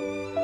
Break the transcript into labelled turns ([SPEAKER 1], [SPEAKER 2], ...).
[SPEAKER 1] you